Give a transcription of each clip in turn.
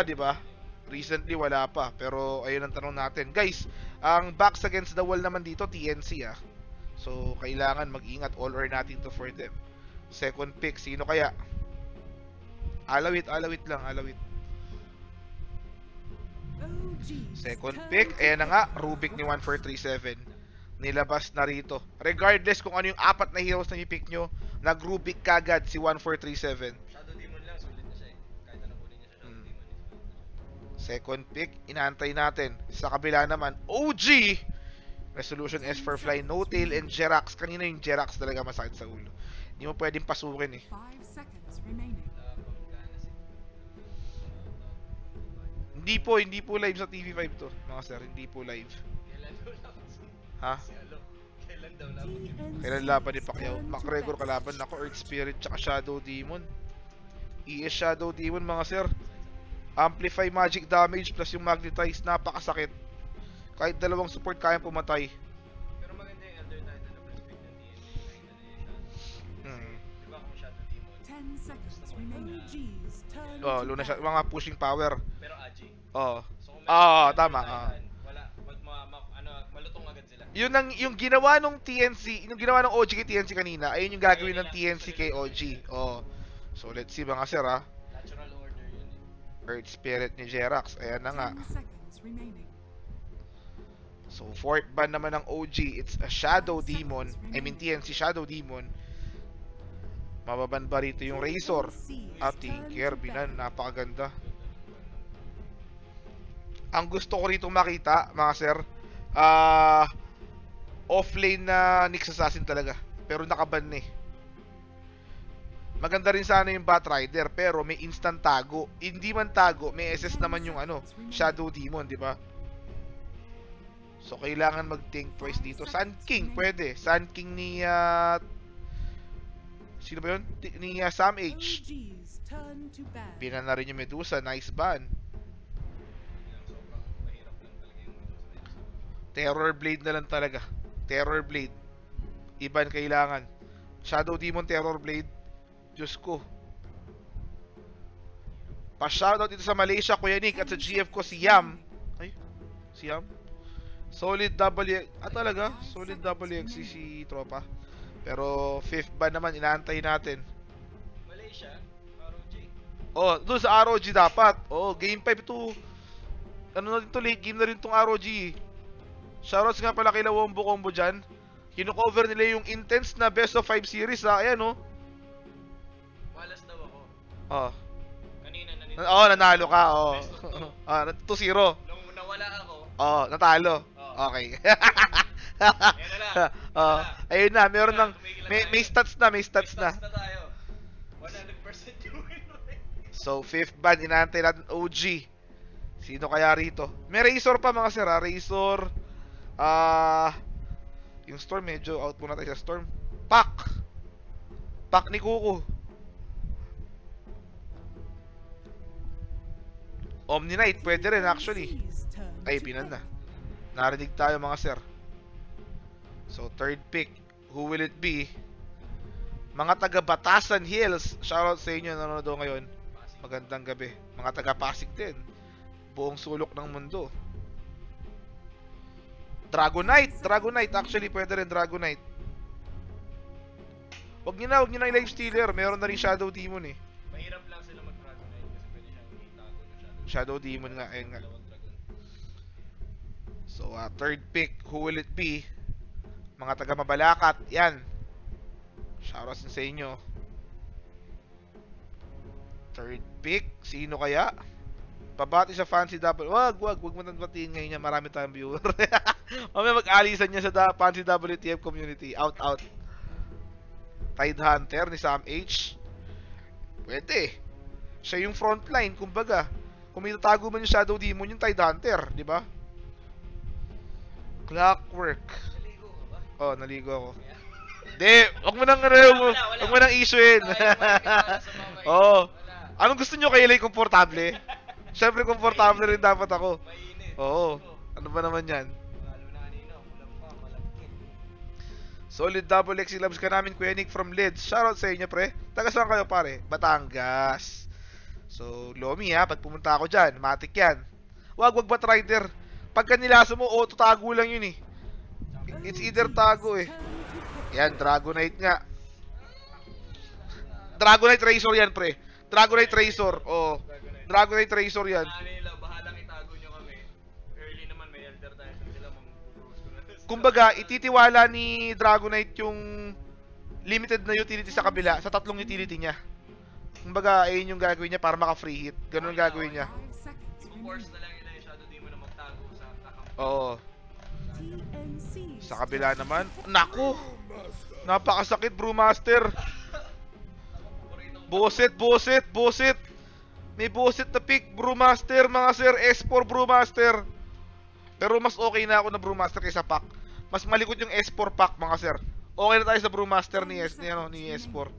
di ba? Recently wala pa, pero ayun ang tanong natin. Guys, ang backs against the wall naman dito TNC ah. So kailangan mag-ingat all or nothing to for them. Second pick, sino kaya? Alawit, alawit lang, alawit. Second pick, ayan na nga, Rubik ni 1437. Nilabas na rito. Regardless kung ano yung apat na heroes na i-pick nyo, nag-Rubik kagad si 1437. Second pick, inaantay natin. Sa kabila naman, OG! Resolution S for Fly, No Tail, and Jerax. Kanina yung Jerax talaga masakit sa ulo. Hindi mo pwedeng pasukin eh. Hindi po, hindi po live sa TV5 to. Mga sir, hindi po live. Ha? Kailan daw laban. Kailan laban ni Pacquiao? McGregor kalaban ako, Earth Spirit, tsaka Shadow Demon. ES Shadow Demon mga sir. Amplify magic damage plus yung magnetize, napakasakit. Kahit dalawang support kayang pumatay. Pero maganda yung Elder Titan na perspective ng DNA. Hmm. Di ba kung Demon? Ten seconds remaining. G's turn Oh, luna siya, battle. mga pushing power. Pero Aji. Oh. So kung Ah, meron tama, ah. Titan, Wala. Mag, ma, ma, ano, malutong agad sila. Yun ang yung ginawa nung TNC, yung ginawa ng OG kay TNC kanina, ayun yung gagawin ng TNC kay OG. Oh. So let's see mga sir ha. Earth Spirit ni Jerax. Ayan na nga. So, fourth ban naman ng OG, it's a Shadow Demon. I mean, TNC Shadow Demon. Mababan ba rito yung Razor? At Tinker, binan, napakaganda. Ang gusto ko rito makita, mga sir, ah, offlane na Nyx Assassin talaga. Pero nakaban na eh. Maganda rin sana yung Batrider, pero may instant tago. Hindi man tago, may SS naman yung ano, Shadow Demon, di ba? So, kailangan mag-think twice dito. Sun King, pwede. Sun King ni, ah, sino ba yun? Ni ah, Sam H. Binan na rin yung Medusa, nice ban. Terror Blade na lang talaga. Terror Blade. Iban kailangan. Shadow Demon Terror Blade. Diyos ko. Pa-shoutout dito sa Malaysia, Kuya Nick, at sa GF ko si Yam. Ay, si Yam? Solid W... Ah, talaga? Solid WXC si Tropa. Pero, fifth ban naman, inaantay natin. Malaysia, ROG. Oh, doon sa ROG dapat. Oh, game 5 to. Ano na dito, late game na rin tong ROG. Shoutouts nga pala kay Wombo Combo dyan. Kino-cover nila yung intense na best of 5 series ha. Ayan oh. Oh. Kanina nanito. Na- oh, nanalo ka. Oh. Two. ah, 2-0. Nung nawala ako, Oh, natalo. Oh. Okay. Ayan na oh, ayun na, meron Wala, ng tumigil na may, may stats na, may may stats na. na tayo. 100% yung win rate. So, fifth ban, inaantay natin OG. Sino kaya rito? May Razor pa mga sir, ha? Razor. Ah, yung Storm, medyo out muna tayo sa Storm. Pak! Pak ni Kuko. Omni Knight, pwede rin actually. Ay, pinan na. Narinig tayo mga sir. So, third pick. Who will it be? Mga taga Batasan Hills. Shoutout sa inyo na nanonood ngayon. Magandang gabi. Mga taga Pasig din. Buong sulok ng mundo. Dragonite! Dragonite! Actually, pwede rin Dragonite. Wag nyo na, wag nyo na i-live stealer. Meron na rin Shadow Demon eh. Shadow. Demon nga, ayun nga. Dalawang dragon. So, uh, third pick, who will it be? Mga taga Mabalacat, yan. Shoutouts sa inyo. Third pick, sino kaya? Pabati sa Fancy Double. Wag, wag, wag mo nang batiin ngayon niya. Marami tayong viewer. Mamaya mag-alisan niya sa Fancy WTF community. Out, out. Tide Hunter ni Sam H. Pwede. Siya yung frontline, kumbaga. Kung may tatago man yung Shadow Demon, yung Tide Hunter, di ba? Clockwork. Naligo ka ba? Oh, naligo ako. Hindi, wag mo nang ano, wag mo- nang isuin. Wala. Anong gusto nyo kay Lay komportable? Siyempre komportable rin dapat ako. Oo. Oh, Ano ba naman yan? Solid double X loves ka namin Kuya Nick from Lids. Shoutout sa inyo pre. Taga saan kayo pare? Batangas. So, Lomi ha, pag pumunta ako dyan, matik yan. Wag, wag Bat Rider. Pagka nilaso mo, auto tago lang yun eh. It's either tago eh. Yan, Dragonite nga. Dragonite Razor yan, pre. Dragonite Razor, oh. Dragonite. Razor yan. Kumbaga, ititiwala ni Dragonite yung limited na utility sa kabila sa tatlong utility niya. Kumbaga, ayun yung gagawin niya para maka-free hit. Ganun gagawin niya. Force na lang yung Shadow Demon na magtago sa kakampi. Oo. Sa kabila naman, naku! Napakasakit, Brewmaster! Boset, boset, boset! May boset na pick, Brewmaster, mga sir. S4 Brewmaster. Pero mas okay na ako na Brewmaster kaysa pack. Mas malikot yung S4 pack, mga sir. Okay na tayo sa Brewmaster ni S, ni, ano, ni S4.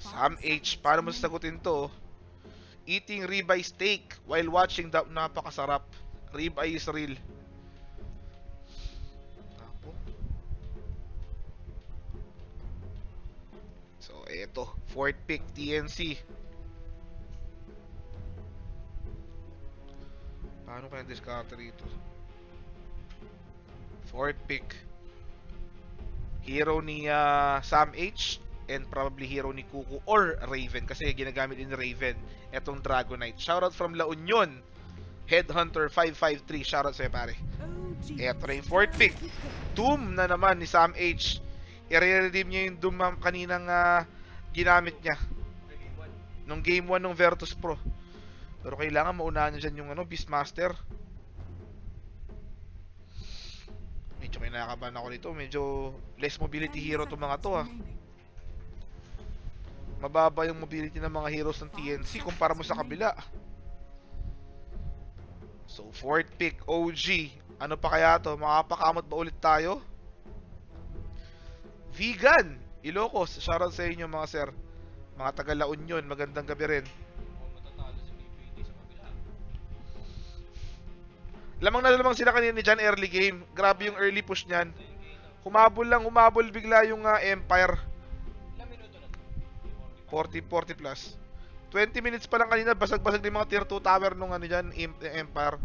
Sam H, paano mo sasagutin to? Eating ribeye steak while watching the... Napakasarap. Ribeye is real. So, eto. Fourth pick, TNC. Paano kaya discard rito? Fourth pick. Hero ni ah, Sam H and probably hero ni Kuku or Raven kasi ginagamit din Raven etong Dragonite. Shoutout from La Union. Headhunter 553. Shoutout sa'yo pare. Eto na yung fourth pick. Doom na naman ni Sam H. I-redeem niya yung Doom ma'am, kaninang ah, ginamit niya nung game 1 ng Virtus Pro. Pero kailangan maunahan niya dyan yung ano, Beastmaster. Medyo kinakabahan ako nito. Medyo less mobility hero to mga to ah. Mababa yung mobility ng mga heroes ng TNC kumpara mo sa kabila. So, fourth pick, OG. Ano pa kaya to? Makapakamot ba ulit tayo? Vegan! Ilocos, shoutout sa inyo mga sir. Mga taga La Union, magandang gabi rin. Lamang na lamang sila kanina ni Jan early game. Grabe yung early push niyan. Humabol lang, humabol bigla yung ah, Empire. 40, 40 plus. 20 minutes pa lang kanina, basag-basag yung mga tier 2 tower nung ano dyan, Im- Empire.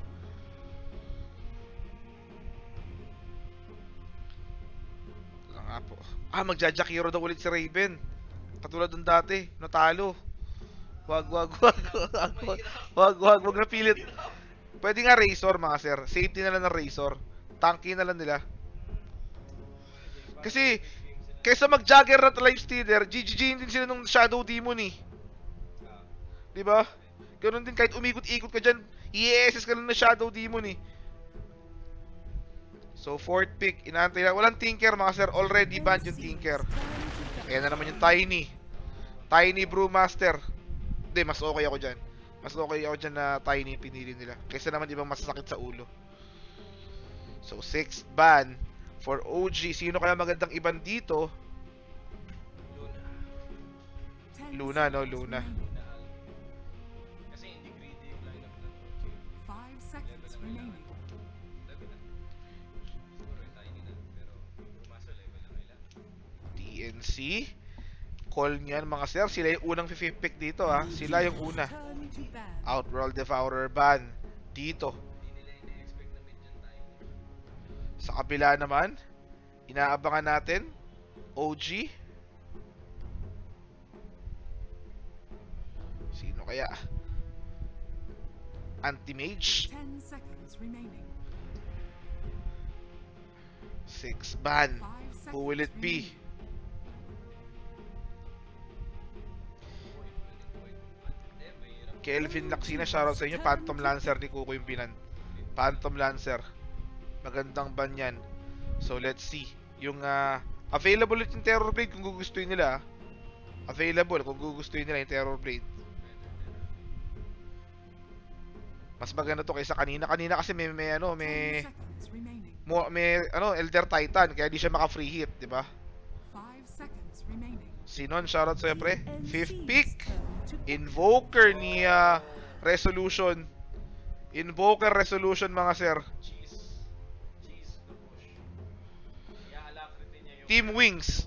Nga po. Ah, magja-jack hero daw ulit si Raven. Katulad ng dati, natalo. Wag, wag, wag, wag, wag, wag, wag, wag na pilit. Pwede nga Razor mga sir. Safety na lang ng Razor. Tanky na lang nila. Kasi, kaysa mag-Juggernaut Life Stealer, GGG din sila nung Shadow Demon eh. Di ba? Ganun din kahit umikot-ikot ka dyan, i-SS ka lang na Shadow Demon eh. So, fourth pick, inaantay lang. Walang Tinker mga sir, already banned yung Tinker. Ayan na naman yung Tiny. Tiny Brewmaster. Hindi, mas okay ako dyan. Mas okay ako dyan na Tiny pinili nila. Kaysa naman ibang masasakit sa ulo. So, sixth ban for OG. Sino kaya magandang iban dito? Luna, no? Luna. Kasi hindi greedy yung lineup na. Five seconds remaining. TNC. Call niyan mga sir. Sila yung unang 5 pick dito ha. Sila yung una. Outworld Devourer ban. Dito. Sa kabila naman. Inaabangan natin. OG. Sino kaya? Anti-Mage. Ten seconds remaining. 6 ban. Who will it be? Kelvin Laksina, shoutout sa inyo. Phantom Lancer ni Kuko yung binan. Phantom Lancer. Magandang ban yan. So, let's see. Yung ah, available ulit yung Terror Blade kung gugustuhin nila. ah. Available kung gugustuhin nila yung Terror Blade. Mas maganda to kaysa kanina. Kanina kasi may, may ano, may, mo, may ano, Elder Titan. Kaya di siya maka free hit, di ba? Sinon, shoutout sa'yo pre. Fifth pick. Invoker ni ah, Resolution. Invoker Resolution mga sir. Team Wings.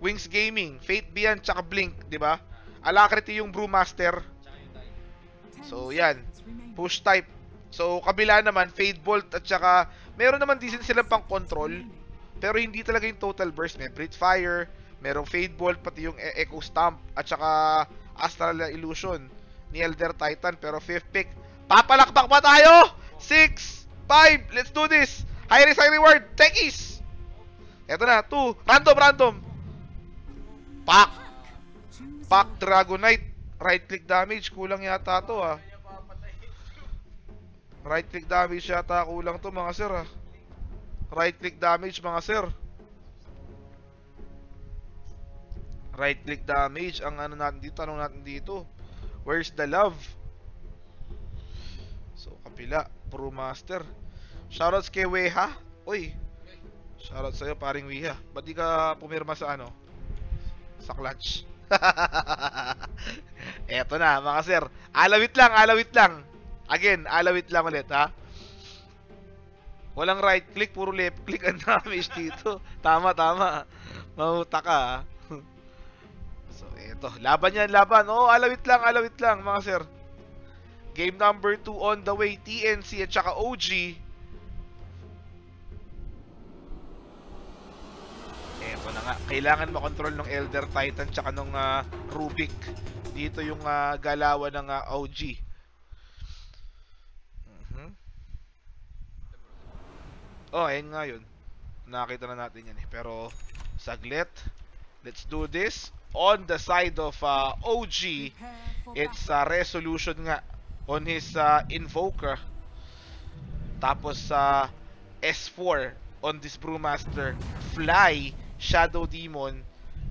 Wings Gaming, Fate Beyond, tsaka Blink, di ba? Alacrity yung Brewmaster. So, yan. Push type. So, kabila naman, Fade Bolt at saka meron naman din silang pang control. Pero hindi talaga yung total burst. May Breath Fire, merong Fade Bolt, pati yung E- Echo Stamp, at saka Astral Illusion ni Elder Titan. Pero fifth pick, papalakpak ba tayo? 6, 5, let's do this! High risk, high reward, techies! Eto na, 2, random, random. Pak! Pak Dragonite. Right click damage, kulang yata to ah. Right click damage yata kulang to mga sir ah. Right click damage mga sir. Right click damage ang ano natin dito, tanong natin dito. Where's the love? So kapila, Pro Master. Shoutouts kay Weha. Uy. Shoutout sa'yo paring Weha. Ba't di ka pumirma sa ano? Sa clutch. Eto na mga sir. Alawit lang, alawit lang. Again, alawit lang ulit ha. Walang right click, puro left click ang damage dito. Tama, tama. Mahuta ka ha. So, eto. Laban yan, laban. Oh, alawit lang, alawit lang mga sir. Game number 2 on the way. TNC at saka OG. Eto na nga. Kailangan makontrol ng Elder Titan tsaka nung ah, Rubik. Dito yung ah, galawan ng ah, OG. Mhm. Oh, ayun nga yun. Nakita na natin yan eh. Pero, saglit. Let's do this. On the side of ah, OG, it's a resolution nga on his uh, invoker. Tapos sa S4 on this Brewmaster, Fly, Shadow Demon,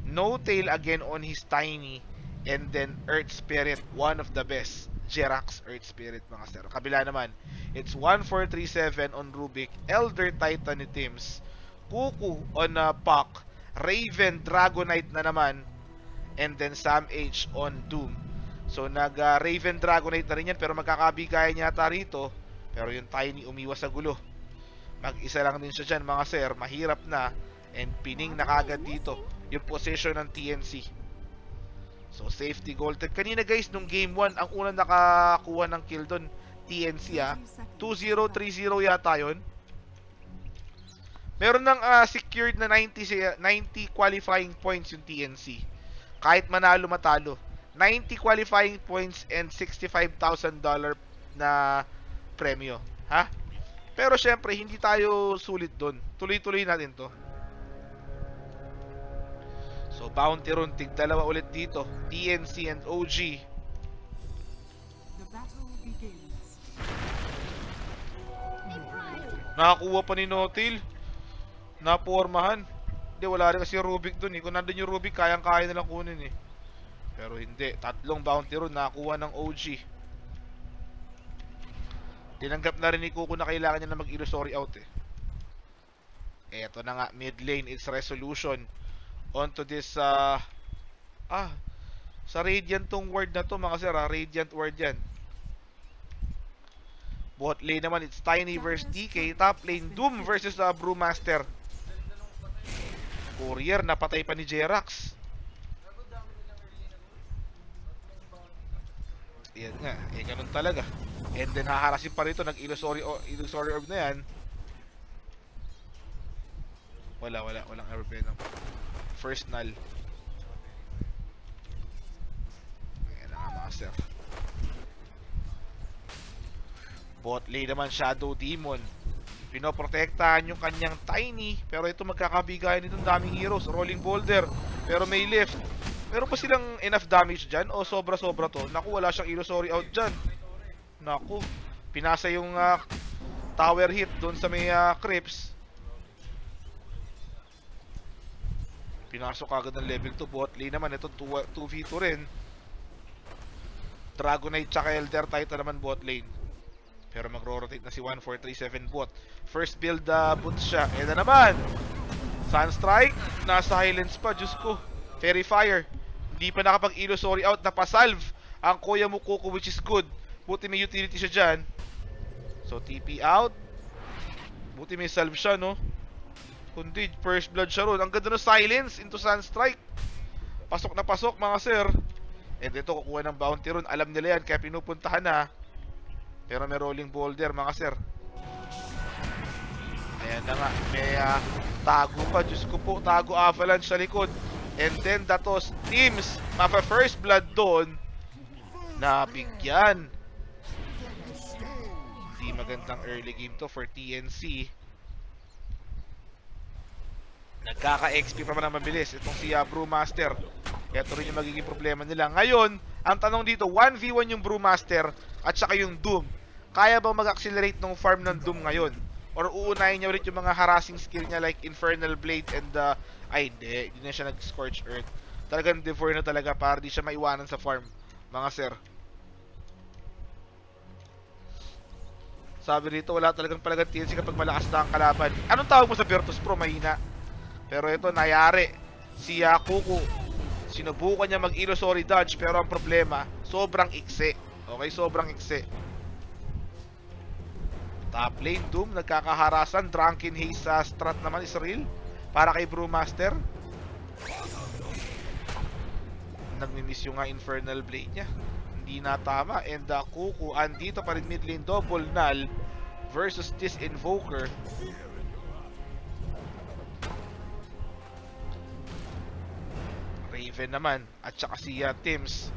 No Tail again on his Tiny, and then Earth Spirit, one of the best. Jerax Earth Spirit mga sir. Kabila naman, it's 1437 on Rubik, Elder Titan ni Tims, Kuku on uh, Puck, Raven Dragonite na naman, and then Sam H on Doom. So nag uh, Raven Dragonite na rin yan pero magkakabigayan yata rito. Pero yung Tiny umiwas sa gulo. Mag-isa lang din siya dyan mga sir. Mahirap na. And pining na kagad dito yung position ng TNC. So safety goal. Kanina guys nung game 1 ang unang nakakuha ng kill doon TNC ah. 30 2030 seconds yata yon. Meron ng ah, secured na 90 si- 90 qualifying points yung TNC. Kahit manalo matalo. 90 qualifying points and $65,000 na premyo. Ha? Pero syempre, hindi tayo sulit doon. Tuloy-tuloy natin to. So, bounty run, tig dalawa ulit dito. TNC and OG. Nakakuha pa ni Notil. Napormahan. Hindi, wala rin kasi yung Rubik dun eh. Kung nandun yung Rubik, kayang-kaya nilang kunin eh. Pero hindi. Tatlong bounty run nakakuha ng OG. Tinanggap na rin ni Kuko na kailangan niya na mag-illusory out eh. Eto na nga, mid lane, it's resolution. Onto this, uh, ah, sa Radiant tong word na to mga sir ah, Radiant word yan. Bot lane naman, it's Tiny versus DK. Top lane, Doom versus uh, Brewmaster. Courier, napatay pa ni Jerax. Yan nga, eh ganun talaga. And then haharasin pa rito, nag-illusory, o- illusory orb na yan. Wala, wala, walang Air Venom. First null. Ayan na nga mga sir. Bot lane naman Shadow Demon. Pinoprotektahan yung kanyang Tiny. Pero ito magkakabigayan itong daming heroes. Rolling Boulder. Pero may lift. Meron pa silang enough damage dyan? O sobra-sobra to? Naku, wala siyang illusory out dyan. Naku. Pinasa yung ah, tower hit doon sa may ah, creeps. Pinasok agad ng level 2 bot lane naman. Ito 2, 2v2 rin. Dragonite tsaka Elder Titan naman bot lane. Pero magro-rotate na si 1437 bot. First build uh, boots siya. Ayan na naman. Sunstrike. Nasa Highlands pa. Diyos ko. Fire. Hindi pa nakapag-illusory out. Napasalve ang Kuya Mukoko which is good. Buti may utility siya dyan. So TP out. Buti may salve siya no. Kundi, first blood siya ron. Ang ganda ng silence into Sunstrike. Pasok na pasok mga sir. And ito, kukuha ng bounty ron. Alam nila yan, kaya pinupuntahan na. Pero may rolling boulder mga sir. Ayan na nga, may ah, tago pa. Diyos ko po, tago avalanche sa likod. And then datos teams, mapa first blood doon. Nabigyan. Hindi magandang early game to for TNC. Nagkaka-XP pa man ang mabilis itong si uh, Brewmaster. Ito rin yung magiging problema nila. Ngayon, ang tanong dito, 1v1 yung Brewmaster at saka yung Doom. Kaya bang mag-accelerate ng farm ng Doom ngayon? Or uunahin niya ulit yung mga harassing skill niya like Infernal Blade and uh, ay hindi, hindi na siya nag-Scorch Earth. Talagang devour na talaga para di siya maiwanan sa farm, mga sir. Sabi rito, wala talagang palagang TNC kapag malakas na ang kalaban. Anong tawag mo sa Virtus Pro? Mahina. Pero ito, nayari. Si Yakuku, sinubukan niya mag-illusory dodge pero ang problema, sobrang ikse. Okay, sobrang ikse. Top lane, Doom, nagkakaharasan. Drunken Haze sa strat naman is real. Para kay Brewmaster. Nagmimiss yung nga Infernal Blade niya. Hindi na tama. And uh, Kuku, andito pa rin mid lane double null versus this Invoker. Raven naman at saka si uh, Tims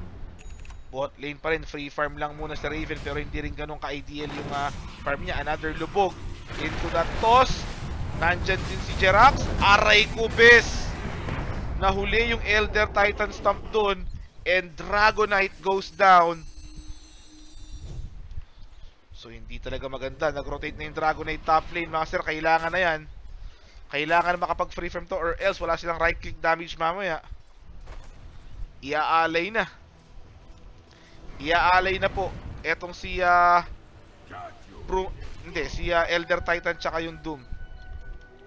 bot lane pa rin free farm lang muna sa Raven pero hindi rin ganun ka-ideal yung uh, farm niya. Another lubog into that toss. Nandyan din si Jerax. Aray kubis nahuli yung Elder Titan Stomp doon and Dragonite goes down. So hindi talaga maganda. Nag-rotate na yung Dragonite top lane mga sir. Kailangan na yan. Kailangan makapag free farm to or else wala silang right click damage mamaya iaalay na. Iaalay na po etong si ah, Bru hindi si ah, Elder Titan tsaka yung Doom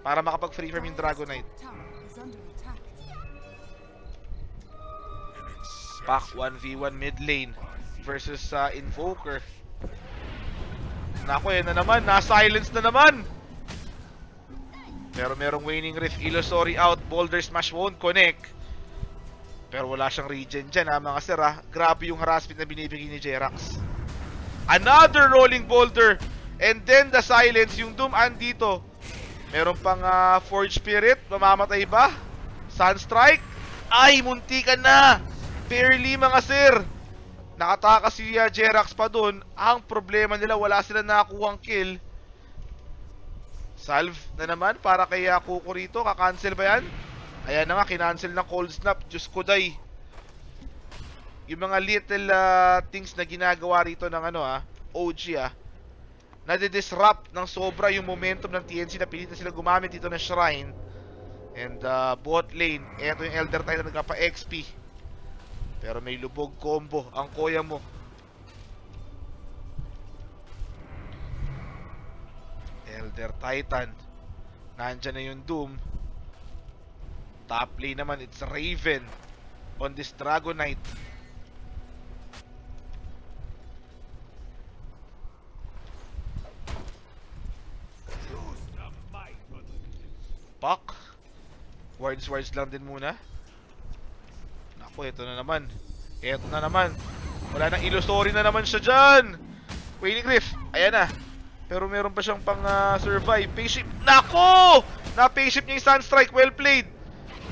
para makapag free farm yung Dragonite. Pack 1v1 mid lane versus sa Invoker. Nako yan na naman, na-silence na naman. Pero merong waning rift, Illusory out, Boulder Smash won't connect Pero wala siyang regen dyan ha mga sir ha Grabe yung harassment na binibigay ni Jerax Another rolling boulder And then the silence, yung Doom andito Meron pang ah, Forge Spirit, mamamatay ba? Sunstrike? Ay, munti ka na! Barely mga sir! Nakatakas si uh, Jerax pa dun. Ang problema nila, wala sila nakakuhang kill. Salve na naman para kay uh, Kuko rito. Kakancel ba yan? Ayan na nga, kinancel ng cold snap. Diyos ko day. Yung mga little uh, things na ginagawa rito ng ano ah, OG ah, nade-disrupt ng sobra yung momentum ng TNC na pilitan sila gumamit dito ng shrine. And uh, bot lane, eto yung Elder Titan nagkapa-XP. Pero may lubog combo ang kuya mo. Elder Titan. Nandyan na yung Doom. Top lane naman, it's Raven. On this Dragonite. Pak. Wards wards lang din muna. Naku, ito na naman. Ito na naman. Wala nang illusory na naman siya dyan. Wailing Rift. Ayan na. Pero meron pa siyang pang ah, survive. Payship. Nako! Na-payship niya yung Sunstrike. Well played.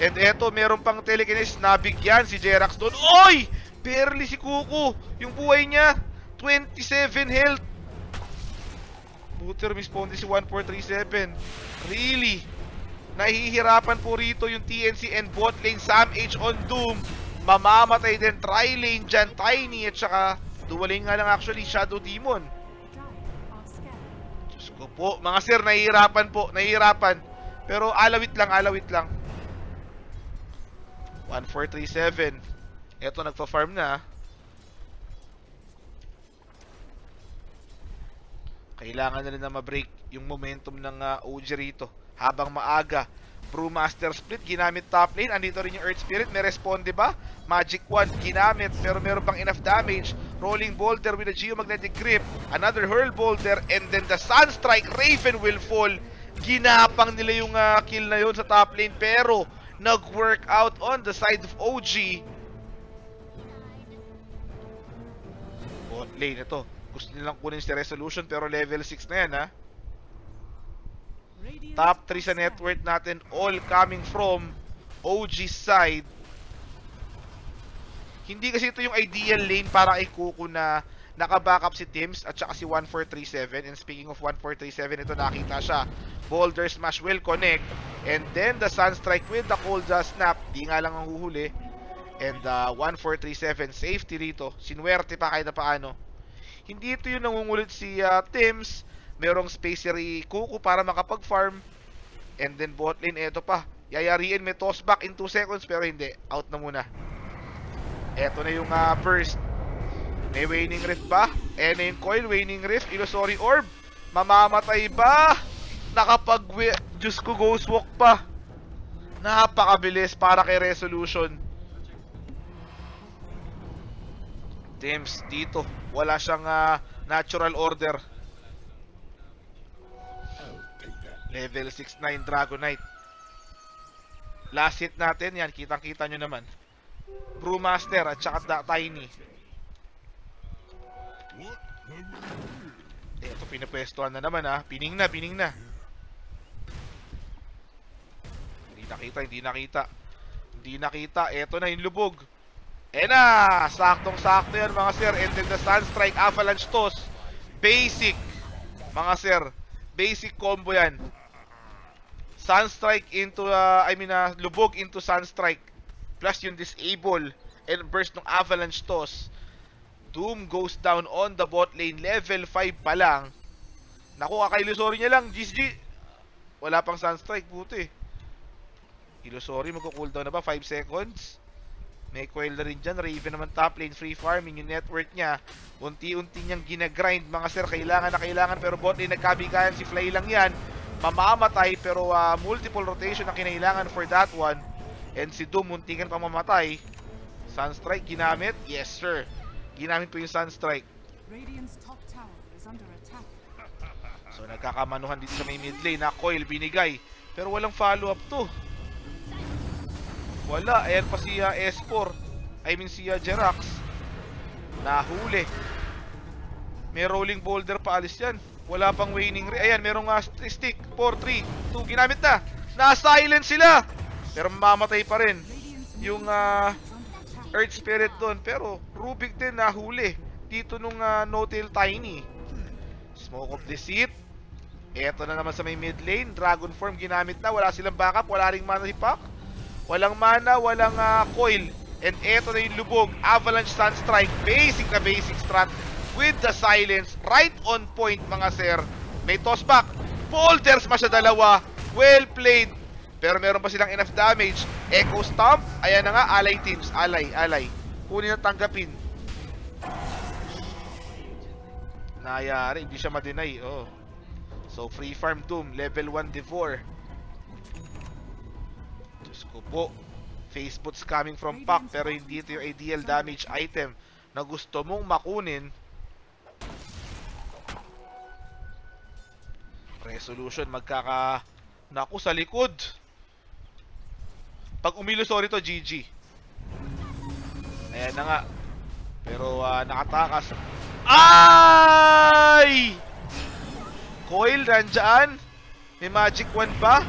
And eto, meron pang telekinesis. Nabigyan si Jerax doon. Oy! Barely si Kuku. Yung buhay niya. 27 health. Buter misponde si 1437. Really? Nahihirapan po rito yung TNC and bot lane Sam H on Doom. Mamamatay din tri-lane dyan, Tiny at saka dual lane nga lang actually Shadow Demon. Diyos ko po, mga sir, nahihirapan po, nahihirapan. Pero alawit lang, alawit lang. 1437. Eto, nagpa-farm na. Kailangan na rin na ma-break yung momentum ng ah, OG rito. Habang maaga. Brewmaster Split, ginamit top lane. Andito rin yung Earth Spirit. May responde ba? Magic Wand, ginamit. Pero meron pang enough damage. Rolling Boulder with a Geomagnetic Grip. Another Hurl Boulder. And then the Sunstrike Raven will fall. Ginapang nila yung ah, kill na yun sa top lane pero nag-work out on the side of OG. Bot lane ito. Gusto nilang kunin si Resolution pero level 6 na yan ha. Top 3 sa net worth natin all coming from OG side. Hindi kasi ito yung ideal lane para kay Kuku na naka-backup si Tims at saka si 1437. And speaking of 1437, ito nakita siya. Boulder Smash will connect. And then the Sunstrike with the Cold Blast Snap. Di nga lang ang huhuli. And uh, 1437 safety rito. Sinwerte pa kahit na paano. Hindi ito yung nangungulit si uh, Tims. Merong spacery Kuku para makapag-farm. And then bot lane, eto pa. Yayariin may toss back in 2 seconds pero hindi. Out na muna. Eto na yung ah, burst. May waning rift ba? Eh na yung coil, waning rift, illusory orb. Mamamatay ba? Nakapag Diyos ko, ghost walk pa. Napakabilis para kay resolution. Teams, dito. Wala siyang ah, natural order. Level 6-9 Dragonite. Last hit natin, yan, kitang-kita nyo naman. Brewmaster at saka Tiny. Ito, pinapwestuhan na naman ha. Pining na, pining na. Hindi nakita, hindi nakita. Hindi nakita. Ito na yung lubog. Eh na! Saktong-sakto yan mga sir. And then the Sunstrike Avalanche Toss. Basic. Mga sir. Basic combo yan. Sunstrike into, uh, I mean, uh, lubog into Sunstrike. Plus yung disable and burst ng Avalanche Toss. Doom goes down on the bot lane. Level 5 pa lang. Naku, kaka-illusory niya lang. GG. Wala pang Sunstrike. Buti. Illusory, magko-cooldown na ba? 5 seconds. May coil na rin dyan. Raven naman top lane. Free farming. Yung network niya. Unti-unti niyang ginagrind. Mga sir, kailangan na kailangan. Pero bot lane nagkabigayan. Si Fly lang yan. Mamamatay. Pero ah, multiple rotation ang kinailangan for that one. And si Doom, muntikan pa mamatay. Sunstrike ginamit? Yes, sir. Ginamit po yung under attack. So nagkakamanuhan dito sa may mid lane na coil binigay. Pero walang follow up to. Wala. Ayan pa si uh, S4. I mean si uh, Jerax. Nahuli. May rolling boulder pa alis yan. Wala pang waning re. Ayan, merong uh, stick. 4, 3, 2. Ginamit na. Na-silent sila. Pero mamamatay pa rin. Yung uh. Earth Spirit doon. Pero Rubik din nahuli. Dito nung uh, No-Tail Tiny. Smoke of Deceit. Eto na naman sa may mid lane. Dragon Form ginamit na. Wala silang backup. Wala ring mana si Pac. Walang mana. Walang ah, coil. And eto na yung lubog. Avalanche Sunstrike. Basic na basic strat. With the silence. Right on point mga sir. May toss back. Bolter smash sa dalawa. Well played. Pero meron pa silang enough damage. Echo Stomp. Ayan na nga. Ally teams. Ally. Ally. Kunin na tanggapin. Nayari. Hindi siya ma-deny. Oh. So, free farm Doom, level 1 D4. Diyos ko po. Face boots coming from Pac, pero hindi ito yung ideal damage item na gusto mong makunin. Resolution, magkaka... Naku, sa likod. Pag umilo, sorry to, GG. Ayan na nga. Pero ah, nakatakas. Ay! Coil, nandyan? May magic? Radiant's bottom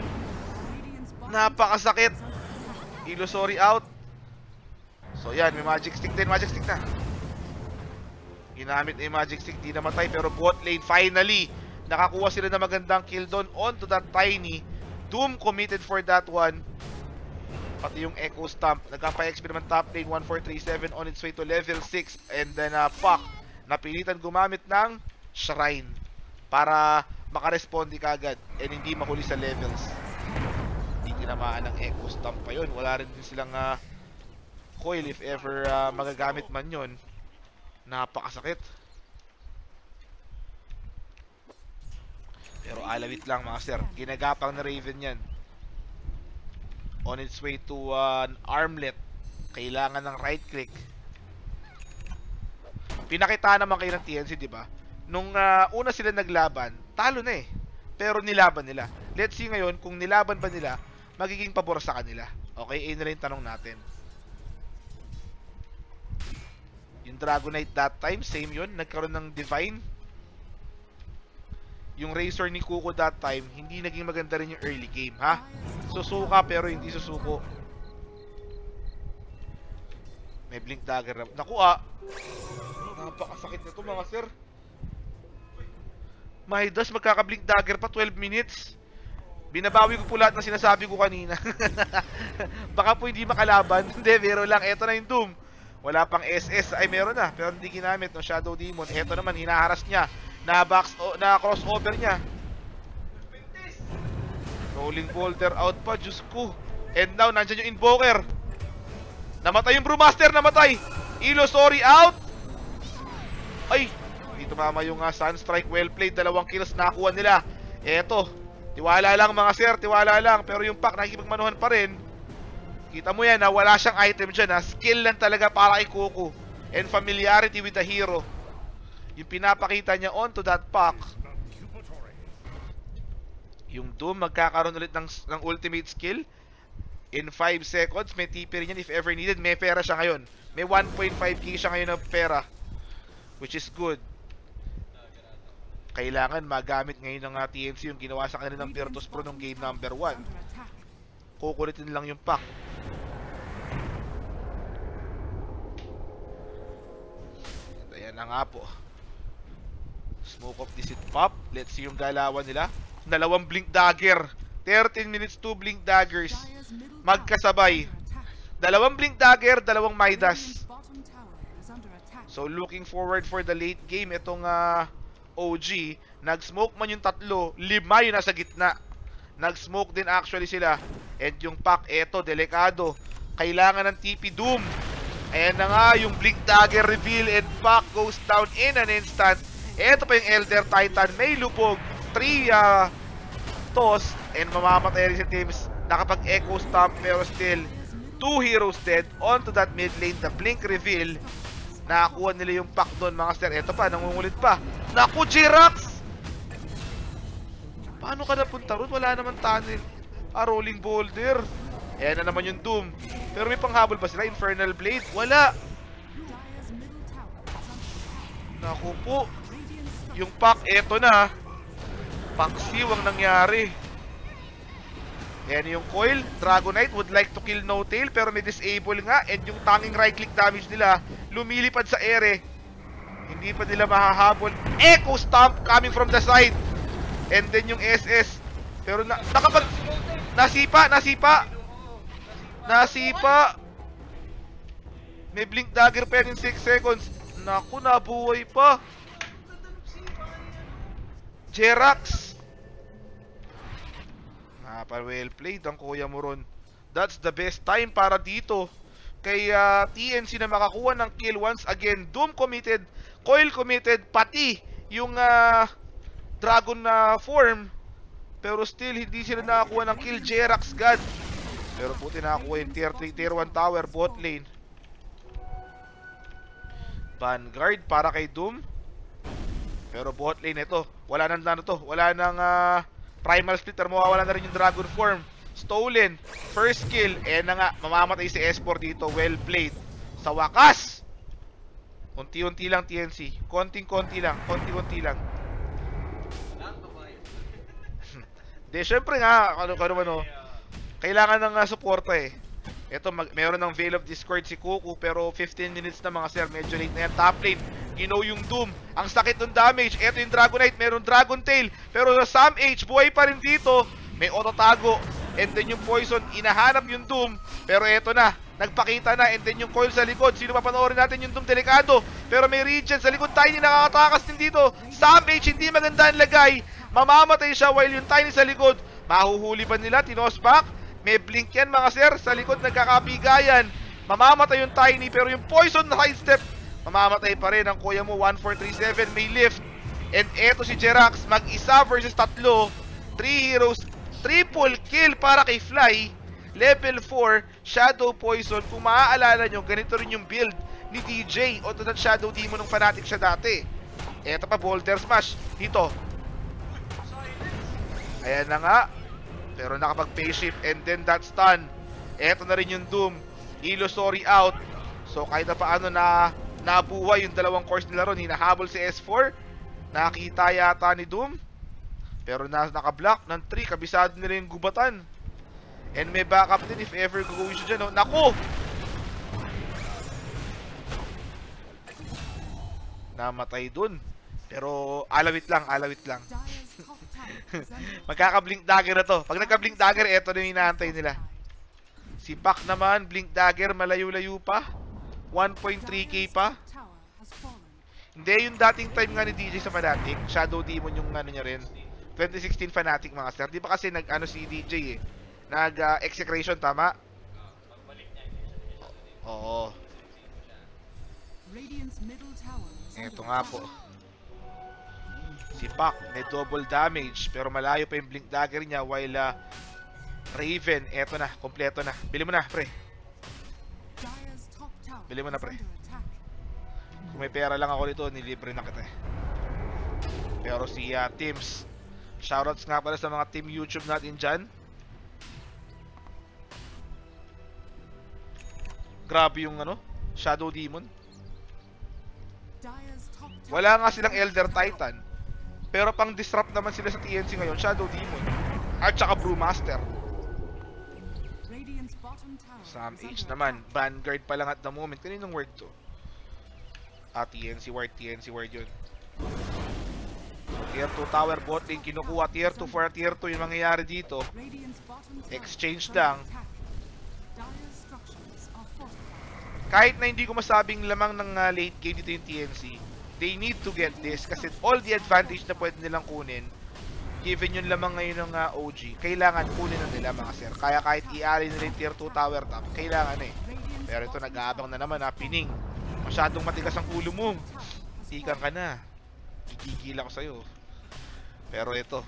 Napakasakit. Illusory out. So yan, may magic stick din. Magic stick na. Ginamit na yung magic stick. Di namatay. Pero bot lane, finally, nakakuha sila ng magandang kill doon onto that tiny. Doom committed for that one. Pati yung Echo Stamp. Nagka-XP naman top lane. 1437 on its way to level 6. And then uh, Pac, napilitan gumamit ng Shrine. Para makaresponde kagad and hindi mahuli sa levels hindi tinamaan ng Echo Stomp pa yun. Wala rin din silang ah, coil if ever ah, magagamit man yun. Napakasakit. Pero alawit lang mga sir. Ginagapang na Raven yan. On its way to ah, an armlet. Kailangan ng right click. Pinakita naman kayo ng TNC, di ba? Nung ah, una sila naglaban, talo na eh. Pero nilaban nila. Let's see ngayon kung nilaban ba nila, magiging pabor sa kanila. Okay, ayun na tanong natin. Yung Dragonite that time, same yun. Nagkaroon ng Divine. Yung Razor ni Kuko that time, hindi naging maganda rin yung early game, ha? Susuka pero hindi susuko. May Blink Dagger na. Naku ah! Napakasakit nito mga sir. Midas, magkaka-Blink Dagger pa 12 minutes. Binabawi ko po lahat ng sinasabi ko kanina. Baka po hindi makalaban. Hindi, meron lang. Eto na yung Doom. Wala pang SS. Ay, meron na. Pero hindi ginamit ng Shadow Demon. Eto naman, hinaharas niya. Na box o na crossover niya. Rolling boulder out pa, Diyos ko. And now, nandyan yung Invoker. Namatay yung Brewmaster, namatay. Illusory out. Ay, hindi tumama yung uh, Sunstrike. Well played, dalawang kills nakuha nila. Eto, tiwala lang mga sir, tiwala lang. Pero yung pack, nakikipagmanuhan pa rin. Kita mo yan na wala siyang item dyan ha. Skill lang talaga para kay Kuko. And familiarity with the hero. Yung pinapakita niya onto that pack. Yung Doom magkakaroon ulit ng, ng ultimate skill. In 5 seconds, may TP rin yan if ever needed. May pera siya ngayon. May 1.5k siya ngayon ng pera. Which is good. Kailangan magamit ngayon ng uh, TNC yung ginawa sa kanila ng Virtus Pro nung game number 1. Under attack. Kukulitin lang yung pack. Ayan na nga po. Smoke of Deceit Pop. Let's see yung galawan nila. Dalawang Blink Dagger. 13 minutes to Blink Daggers. Magkasabay. Dalawang Blink Dagger, dalawang Midas. So looking forward for the late game itong ah, OG. Nag-smoke man yung tatlo, lima yung nasa gitna. Nag-smoke din actually sila. And yung pack, eto, delikado. Kailangan ng TP Doom. Ayan na nga, yung Blink Dagger reveal and pack goes down in an instant. Eto pa yung Elder Titan, may lubog. 3 ah, toss and mamamatay rin si Tims. Nakapag-echo stomp pero still, two heroes dead onto that mid lane. The Blink reveal Nakakuha nila yung pack doon mga sir. Eto pa, nangungulit pa. Naku, Jirax! Paano ka napunta ron? Wala naman tunnel. Ah, rolling boulder. Ayan na naman yung Doom. Pero may panghabol ba sila? Infernal Blade? Wala. Naku po. Yung pack, eto na. Paksiw ang nangyari. Ayan yung coil. Dragonite would like to kill No Tail pero may disable nga. And yung tanging right click damage nila, lumilipad sa ere. Hindi pa nila mahahabol. Echo Stomp coming from the side. And then yung SS. Pero na, nakapag... Nasipa, nasipa. Nasipa. May blink dagger pa yan in 6 seconds. Naku, nabuhay pa. Jerax. Napa well played ang kuya mo ron. That's the best time para dito. Kay ah, TNC na makakuha ng kill once again. Doom committed, Coil committed, pati yung ah, Dragon na form. Pero still, hindi sila nakakuha ng kill. Jerax God. Pero buti nakakuha yung tier 3, tier 1 tower, bot lane. Vanguard para kay Doom. Pero bot lane ito, wala nang ano to, wala nang ah, primal splitter, mawawala na rin yung dragon form. Stolen, first kill, eh na nga, mamamatay si Espor dito, well played. Sa wakas, unti-unti lang TNC, konting-konti lang, konti-konti lang. De, syempre nga, ano, ano, ano, kailangan ng uh, suporta eh. Ito, mag, meron ng Veil of Discord si Kuku, pero 15 minutes na mga sir, medyo late na yan. Top lane, ginaw yung Doom. Ang sakit ng damage. Ito yung Dragonite, meron Dragon Tail. Pero sa Sam H, buhay pa rin dito. May Ototago. And then yung Poison, inahanap yung Doom. Pero eto na, nagpakita na. And then yung Coil sa likod. Sino papanoorin natin yung Doom delikado. Pero may Regen sa likod. Tiny nakakatakas din dito. Sam H, hindi maganda ang lagay. Mamamatay siya while yung Tiny sa likod. Mahuhuli ba nila? Tinospak. May blink yan mga sir. Sa likod nagkakabigayan. Mamamatay yung Tiny pero yung Poison na sidestep. Mamamatay pa rin ang kuya mo. 1437 may lift. And eto si Jerax. Mag-isa versus tatlo. 3 heroes. Triple kill para kay Fly. Level 4. Shadow Poison. Kung maaalala nyo, ganito rin yung build ni DJ. O to that Shadow Demon ng fanatic siya dati. Eto pa, Boulder Smash. Dito. Ayan na nga. Pero nakapag-pay shift and then that stun. Eto na rin yung Doom. Illusory out. So kahit na paano na nabuhay yung dalawang course nila ron. Hinahabol si S4. Nakita yata ni Doom. Pero na naka-block ng 3. Kabisado nila yung gubatan. And may backup din if ever gagawin siya dyan. Oh. Naku! Namatay dun. Pero alawit lang, alawit lang. Magkaka-blink dagger na to. Pag nagka-blink dagger, eto na yung inaantay nila. Si Pac naman, blink dagger, malayo-layo pa. 1.3k pa. Hindi, yung dating time nga ni DJ sa Fnatic, Shadow Demon yung ano niya rin. 2016 Fnatic mga sir. Di ba kasi nag ano si DJ eh. Nag uh, execration tama? Oo. Eto nga po. Si Pac may double damage pero malayo pa yung blink dagger niya while uh, Raven, eto na, kompleto na. Bili mo na, pre. Bili mo na, pre. Kung may pera lang ako nito, nilibre na kita eh. Pero si uh, Teams, shoutouts nga pala sa mga team YouTube natin dyan. Grabe yung ano, Shadow Demon. Wala nga silang Elder. Titan. Pero pang disrupt naman sila sa TNC ngayon, Shadow Demon. At saka Brewmaster. Sam H naman. Vanguard pa lang at the moment. Kaninong word to? Ah, TNC word, TNC word yun. Tier 2 tower bot lane kinukuha, tier 2 for tier 2 yung mangyayari dito. Exchange lang. Kahit na hindi ko masabing lamang ng ah, late game dito yung TNC, they need to get this kasi all the advantage na pwede nilang kunin, given yun lamang ngayon ng ah, OG, kailangan kunin na nila mga sir. Kaya kahit i-ari nila yung tier 2 tower top, kailangan eh. Pero ito nag-aabang na naman ha, is pining. Masyadong matigas ang ulo mo. Tikan ka na. Gigigil ako sa'yo. Pero ito,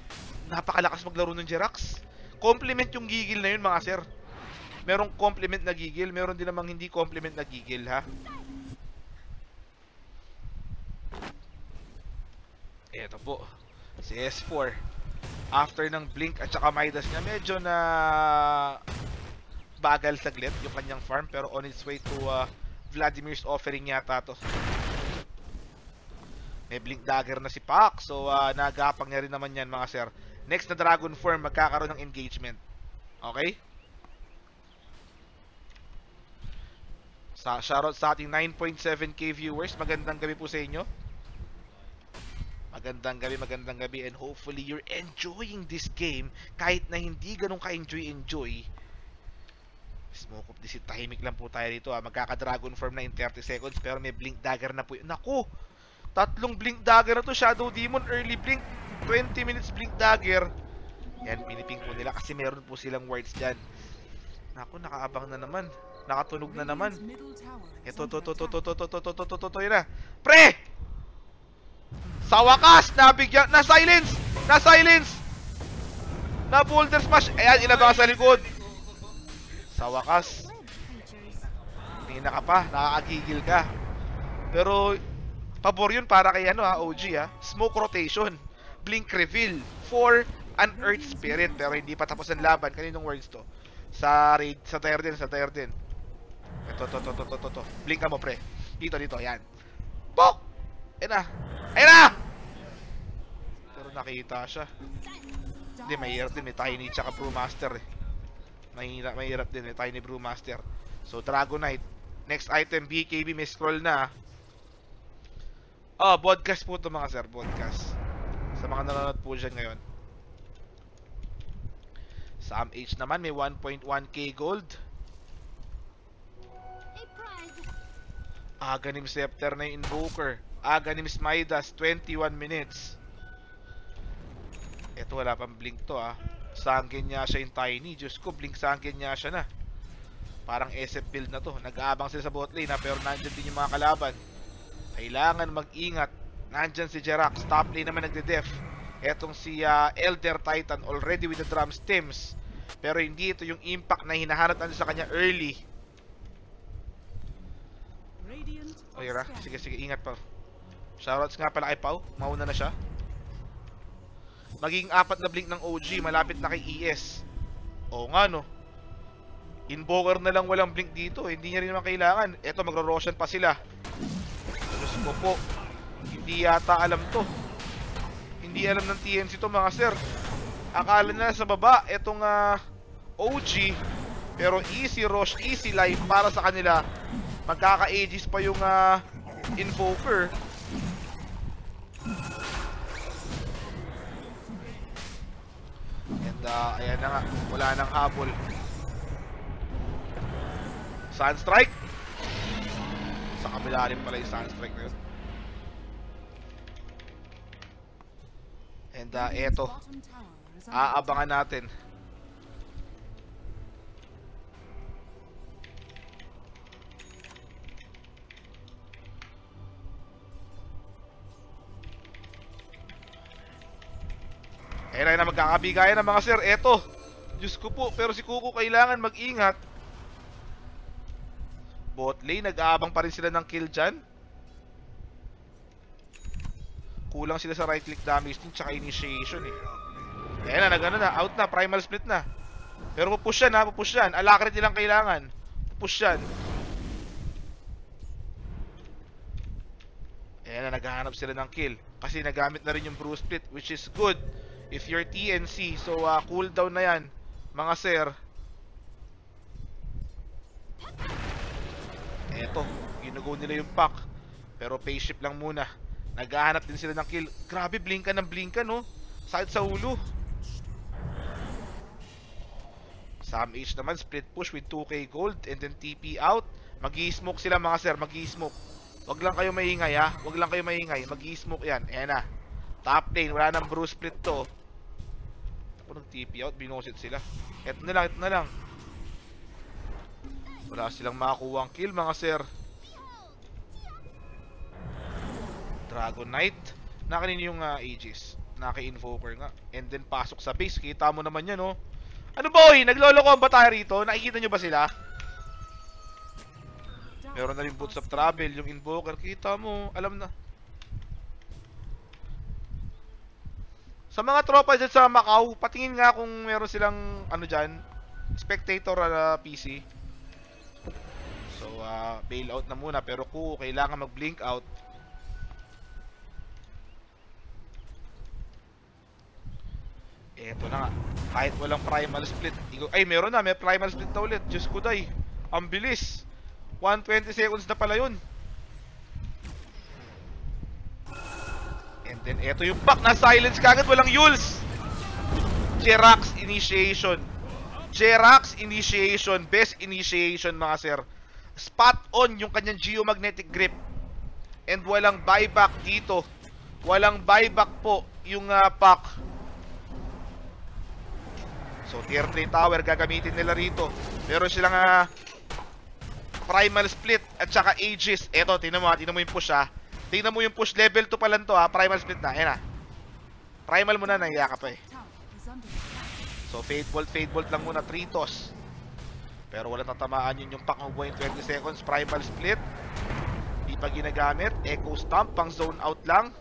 napakalakas maglaro ng Jerax. Compliment yung gigil na yun mga sir. Merong compliment na gigil, meron din namang hindi compliment na gigil ha. Ito po, si S4. After ng Blink at saka Midas niya, medyo na bagal saglit yung kanyang farm pero on its way to uh, Vladimir's offering yata to. May blink dagger na si Pac. So, uh, nagapang niya rin naman yan mga sir. Next na Dragon Form, magkakaroon ng engagement. Okay? Sa shoutout sa ating 9.7k viewers. Magandang gabi po sa inyo. Magandang gabi, magandang gabi. And hopefully you're enjoying this game. Kahit na hindi ganun ka-enjoy-enjoy. Smoke of the tahimik lang po tayo dito. Ah. Magkaka-dragon form na in 30 seconds. Pero may blink dagger na po. yun. Naku! Tatlong blink dagger na to. Shadow Demon, early blink. 20 minutes blink dagger. Yan, piniping po nila kasi meron po silang wards dyan. Naku, nakaabang na naman. Nakatunog na naman. Radiant's middle tower is Ito, to, under to, to, to, attack. to, to, to, to, to, to, to, to, yun na. Pre! Sa wakas, nabigyan, na silence! Na silence! Na boulder smash! Ayan, ilabang sa likod. Sa wakas, Tingnan ka pa, nakakagigil ka. Pero, pabor yun para kay ano ha, OG ha. Smoke rotation, blink reveal, for an earth spirit. Pero hindi pa tapos ang laban. Kaninong words to? Sa raid, sa tier din, sa tier din. Ito, to, to, to, to, to, to. Blink mo, pre. Dito, dito, yan. Pok! Ayan na. Ayan na! Pero nakita siya. Hindi, mahirap din. May tiny tsaka brewmaster eh. Mahirap, mahirap din. May tiny brewmaster. So, Dragonite. Next item, BKB. May scroll na. Oh, podcast po to mga sir. Podcast. Sa mga nanonood po dyan ngayon. Sam H naman, may 1.1k gold. Aga ni Scepter na yung Invoker. Aga ni Miss Midas, 21 minutes. Ito, wala pang blink to ah. Sangin niya siya yung Tiny. Diyos ko, blink sangin niya siya na. Parang SF build na to. Nag-aabang sila sa bot lane ha, pero nandyan din yung mga kalaban. Kailangan mag-ingat. Nandyan si Jerax. Top lane naman nagde-def. Etong si ah, Elder Titan already with the drum stems. Pero hindi ito yung impact na hinahanap natin sa kanya early. Radiant O are yun ah. Sige, sige, ingat pa. Shoutouts nga pala kay Pau. Mauna na siya. Magiging apat na blink ng OG. Malapit na kay ES. Oo nga no. Invoker na lang walang blink dito. Hindi niya rin naman kailangan. Eto, magro-roshan pa sila. Diyos ko po. Hindi yata alam to. Hindi alam ng TNC to mga sir. Akala na sa baba, etong ah, OG. Pero easy rush, easy life para sa kanila. Magkaka-ages pa yung ah, Invoker. Uh, ayan na nga, wala nang habol. Sunstrike! Sa kabila rin pala yung Sunstrike na yun. And uh, eto, aabangan natin. Ayan na magkakabigayan ng mga sir. Eto. Diyos ko po. Pero si Kuko kailangan mag-ingat. Bot lane. Nag-aabang pa rin sila ng kill dyan. Kulang sila sa right click damage din tsaka initiation eh. Ayan na, nag-ano na. Out na. Primal split na. Pero pupush yan ha. Pupush yan. Alacrity nilang kailangan. Pupush yan. Ayan na, naghahanap sila ng kill. Kasi nagamit na rin yung Bruce Split, which is good if you're TNC. So, uh, cooldown na yan, mga sir. Eto, ginugo nila yung pack. Pero spaceship lang muna. Naghahanap din sila ng kill. Grabe, blinkan ng blinkan, no? Sakit sa ulo. Sam H naman, split push with 2k gold and then TP out. Magi-smoke sila mga sir, magi-smoke. Wag lang kayo maingay ha. Wag lang kayo maingay. Magi-smoke yan. Ayan na. Top lane. Wala nang Bruce split to. Nag-TP out. Binosit sila. Eto na lang. Eto na lang. Wala silang makakuha ang kill mga sir. Dragon Knight. Nakanin yung uh, Aegis. Naka-invoker nga. And then pasok sa base. Kita mo naman yan oh. Ano boy? Nagloloko ba tayo rito? Nakikita nyo ba sila? Meron na rin boots of travel, yung invoker, kita mo, alam na. Sa mga tropa dyan sa Macau, patingin nga kung meron silang, ano dyan, spectator na PC. So, uh, bail out na muna, pero kung kailangan mag-blink out, Eto na nga. Kahit walang primal split. Ay, meron na. May primal split na ulit. Diyos ko day. Ang bilis. 120 seconds na pala yun. And then, eto yung pack na silence kagad. Walang Yules. Jerax initiation. Jerax initiation. Best initiation, mga sir. Spot on yung kanyang geomagnetic grip. And walang buyback dito. Walang buyback po yung uh, pack. So, tier 3 tower gagamitin nila rito. Meron silang ah, primal split at saka aegis. Eto, tingnan mo ha, tingnan mo yung push ha. Tingnan mo yung push level 2 pa lang to ha, primal split na. Ayan ha. Primal muna, nangyaya ka pa eh. So, fade bolt, fade bolt lang muna, 3 toss. Pero wala tatamaan yun yung pack buhay 20 seconds. Primal split. Di pa ginagamit. Echo stomp, pang zone out lang.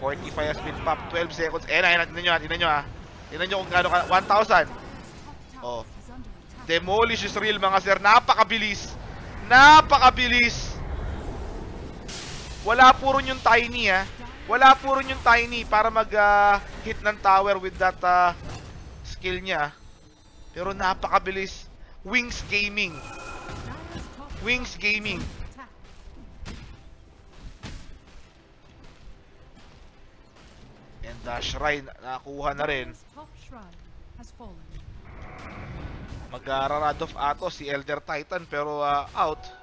45 has been popped, 12 seconds. Ayan na, tingnan nyo ha, tingnan nyo ha. Tingnan nyo kung gaano ka, 1,000. Top tower Oh. Demolish is real mga sir. Napakabilis. Napakabilis. Wala puro yung tiny ha. Wala puro yung tiny para mag ah, hit ng tower with that ah, skill niya. Pero napakabilis. Wings Gaming. Wings Gaming. And uh, Shrine, nakuha na rin. Mag-rarad of Atos si Elder Titan pero ah, out.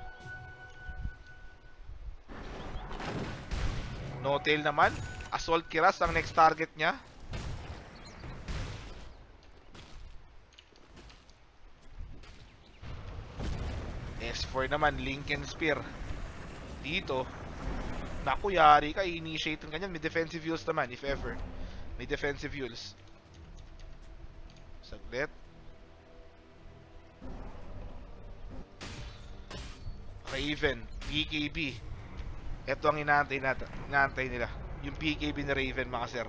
No tail naman. Assault Kiras ang next target niya. S4 naman, Lincoln Spear. Dito, naku, yari ka, initiate ng ganyan. May defensive use naman, if ever. May defensive use. Saglit. Raven, PKB. Ito ang inaantay natin, inaantay nila. Yung PKB ni Raven, mga sir.